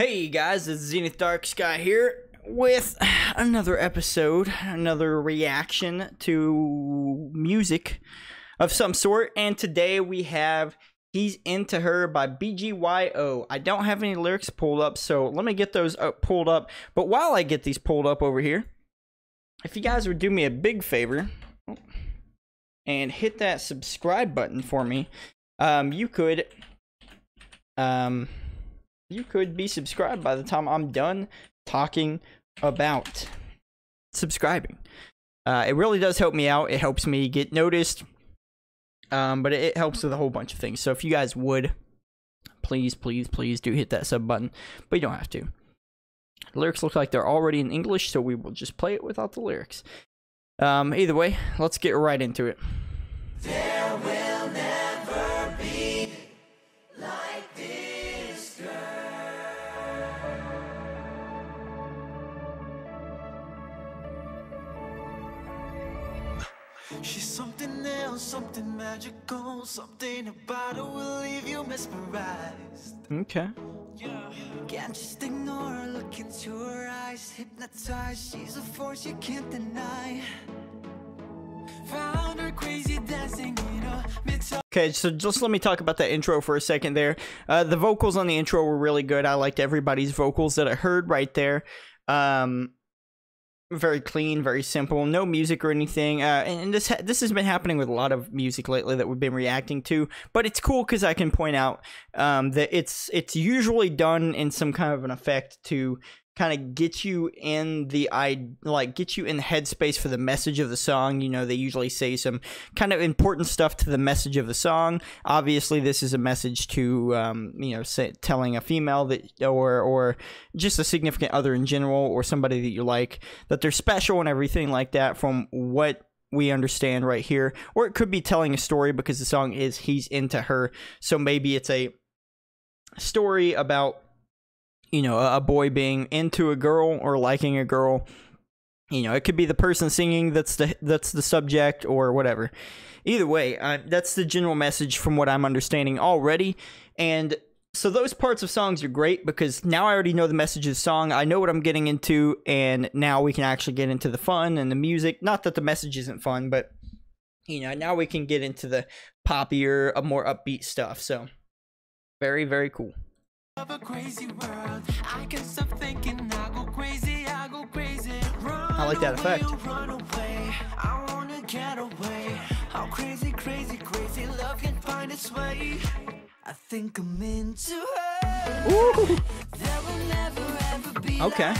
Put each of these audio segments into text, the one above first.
Hey guys, it's Zenith Darksky here with another episode, another reaction to music of some sort. And today we have He's Into Her by BGYO. I don't have any lyrics pulled up, so let me get those up, pulled up. But while I get these pulled up over here, if you guys would do me a big favor and hit that subscribe button for me, um, you could. Um, you could be subscribed by the time I'm done talking about subscribing. Uh, it really does help me out. It helps me get noticed, um, but it helps with a whole bunch of things. So if you guys would, please, please, please do hit that sub button, but you don't have to. Lyrics look like they're already in English, so we will just play it without the lyrics. Um, either way, let's get right into it. She's something else, something magical, something about her will leave you mesmerized. Okay. Yeah. Can't just ignore her, look into her eyes, hypnotized. She's a force you can't deny. Found her crazy dancing in a Okay, so just let me talk about that intro for a second there. Uh, the vocals on the intro were really good. I liked everybody's vocals that I heard right there. Um, very clean, very simple, no music or anything. Uh, and this this has been happening with a lot of music lately that we've been reacting to. But it's cool because I can point out um, that it's it's usually done in some kind of an effect to kind of get you in the i like get you in the headspace for the message of the song. You know, they usually say some kind of important stuff to the message of the song. Obviously, this is a message to um, you know say, telling a female that or or just a significant other in general or somebody that you like that they're special and everything like that. From what we understand right here, or it could be telling a story because the song is he's into her. So maybe it's a story about you know a, boy being into a girl or liking a girl. You know it could be the person singing that's the that's the subject or whatever. Either way uh, that's the general message from what i'm understanding already. And so those parts of songs are great because now i already know the message of the song. I know what i'm getting into and now we can actually get into the fun and the music. Not that the message isn't fun but you know now we can get into the poppier more upbeat stuff. So very very cool of a crazy world. I can't stop thinking. I go crazy. I go crazy. Run I like that effect. oh, Run away. I wanna get away. How crazy, crazy, crazy love can find its way. I think I'm into her. Ooh. There will never ever be Okay.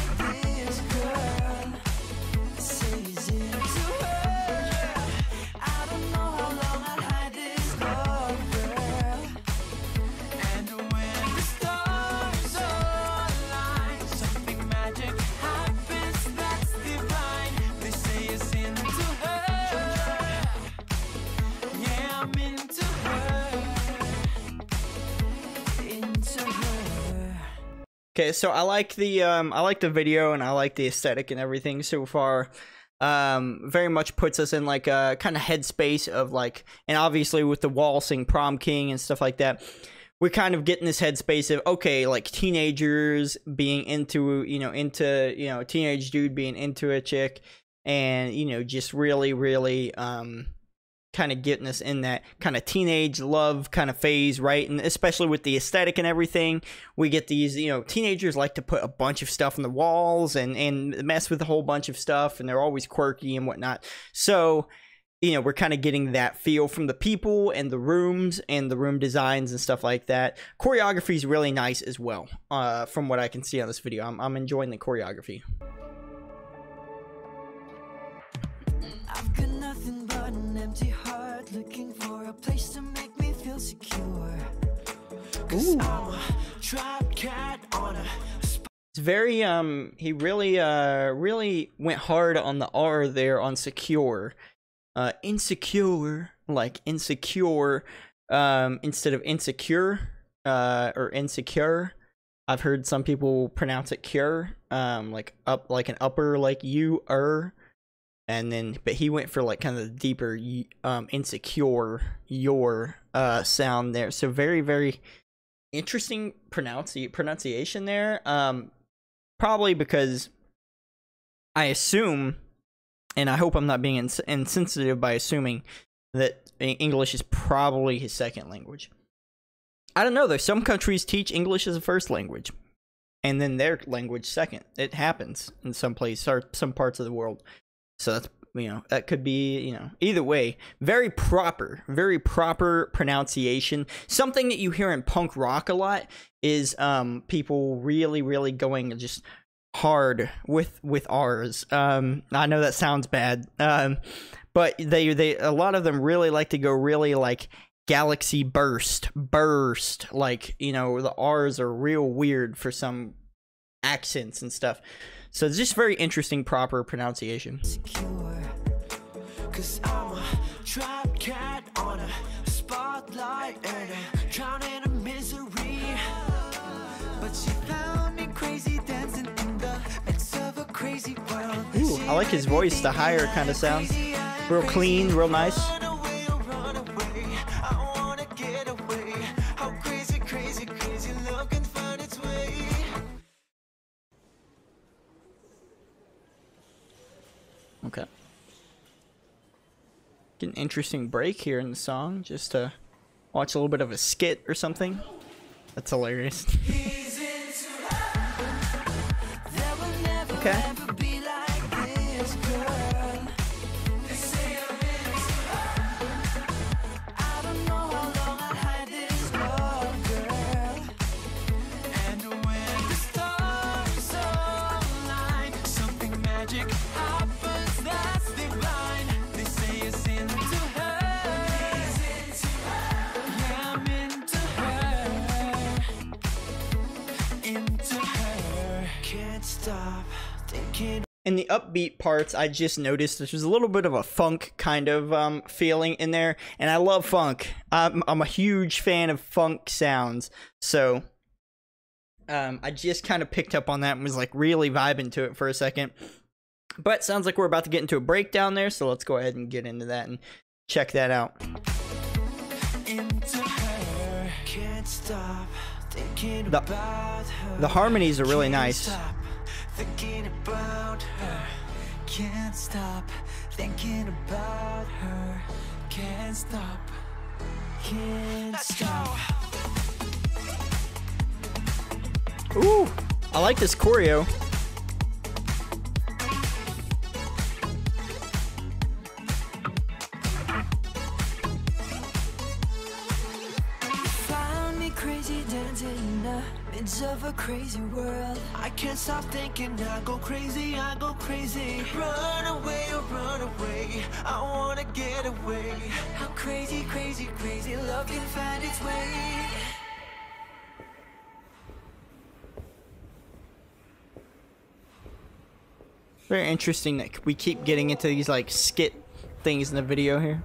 Okay, so I like the um I like the video and I like the aesthetic and everything so far. Um very much puts us in like a kind of headspace of like and obviously with the wall sing prom king and stuff like that. We're kind of getting this headspace of okay, like teenagers being into, you know, into, you know, teenage dude being into a chick and, you know, just really really um kind of getting us in that kind of teenage love kind of phase, right? And especially with the aesthetic and everything, we get these, you know, teenagers like to put a bunch of stuff on the walls and and mess with a whole bunch of stuff, and they're always quirky and whatnot. So, you know, we're kind of getting that feel from the people and the rooms and the room designs and stuff like that. Choreography is really nice as well, uh, from what I can see on this video. I'm I'm enjoying the choreography. Looking for a place to make me feel secure. Cause I'm a trap cat on a It's very um he really uh really went hard on the R there on secure. Uh insecure like insecure um instead of insecure uh or insecure. I've heard some people pronounce it cure um like up like an upper like you er and then but he went for like kind of the deeper um insecure your uh sound there. So very very interesting pronunci- pronunciation there. Um, probably because I assume, and I hope I'm not being ins- insensitive by assuming that English is probably his second language. I don't know though. Some countries teach English as a first language, and then their language second. It happens in some place or some parts of the world. So that's you know that could be you know either way. Very proper, very proper pronunciation. Something that you hear in punk rock a lot is um people really really going just hard with with R's. Um, I know that sounds bad. Um, but they they a lot of them really like to go really like galaxy burst burst like you know the r's are real weird for some accents and stuff so it's just very interesting proper pronunciation secure. Cause I'm a trapped cat on a spotlight and I'm drowning in misery. But she found me crazy dancing in the midst of a crazy world. Ooh, I like his voice, the higher kind of sound. Uh, real clean, real nice. Okay. Get an interesting break here in the song just to watch a little bit of a skit or something. That's hilarious. There will never Okay. Stop thinking. in the upbeat parts i just noticed there's a little bit of a funk kind of um, feeling in there and i love funk i'm, I'm a huge fan of funk sounds so um, i just kind of picked up on that and was like really vibing to it for a second but sounds like we're about to get into a breakdown there so let's go ahead and get into that and check that out into her. Can't stop thinking The- the harmonies are really nice. Stop thinking about her. Can't stop thinking about her. Can't stop. Can't stop. ooh i like this choreo midst of a crazy world. I can't stop thinking, I go crazy, I go crazy. Run away, run away. I wanna get away. How crazy, crazy, crazy love can find its way. very interesting that we keep getting into these like skit things in the video here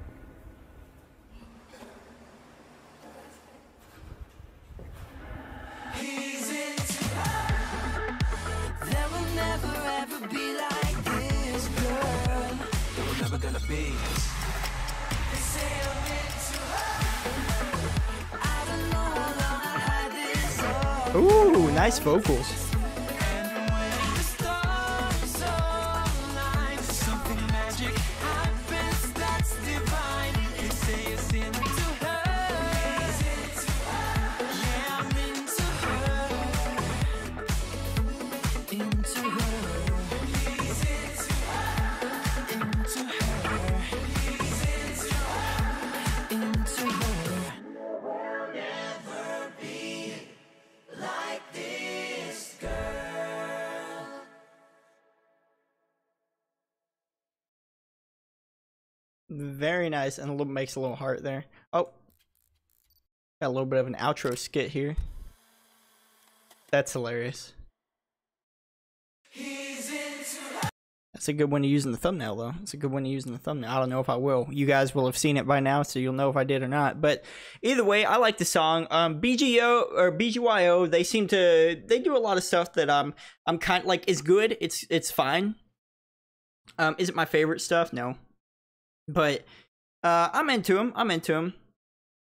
ooh nice vocals. And Very nice, and a little makes a little heart there. Oh, got a little bit of an outro skit here. That's hilarious. That's a good one to use in the thumbnail, though. It's a good one to use in the thumbnail. I don't know if I will. You guys will have seen it by now, so you'll know if I did or not. But either way, I like the song. Um, BGO or BGYO, they seem to they do a lot of stuff that um I'm kind of like is good. It's it's fine. Um, is it my favorite stuff? No, but uh, I'm into him. I'm into him.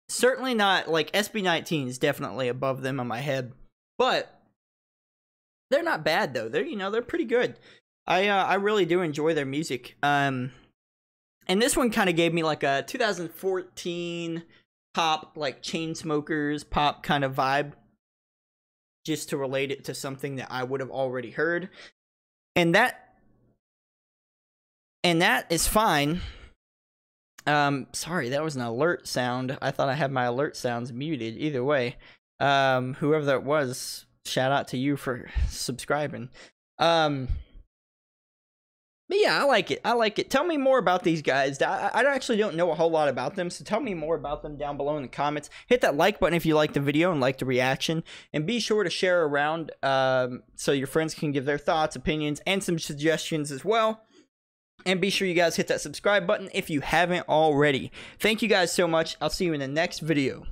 certainly not like SB19 is definitely above them in my head, but they're not bad though. They're you know they're pretty good. I uh, I really do enjoy their music. Um, and this one kind of gave me like a 2014 pop like Chainsmokers pop kind of vibe just to relate it to something that I would have already heard. And that and that is fine. Um sorry, that was an alert sound. I thought I had my alert sounds muted either way. Um whoever that was, shout out to you for subscribing. Um but yeah, I like it. I like it. Tell me more about these guys. I, I actually don't know a whole lot about them, so tell me more about them down below in the comments. Hit that like button if you like the video and like the reaction, and be sure to share around um, so your friends can give their thoughts, opinions, and some suggestions as well. And be sure you guys hit that subscribe button if you haven't already. Thank you guys so much. I'll see you in the next video.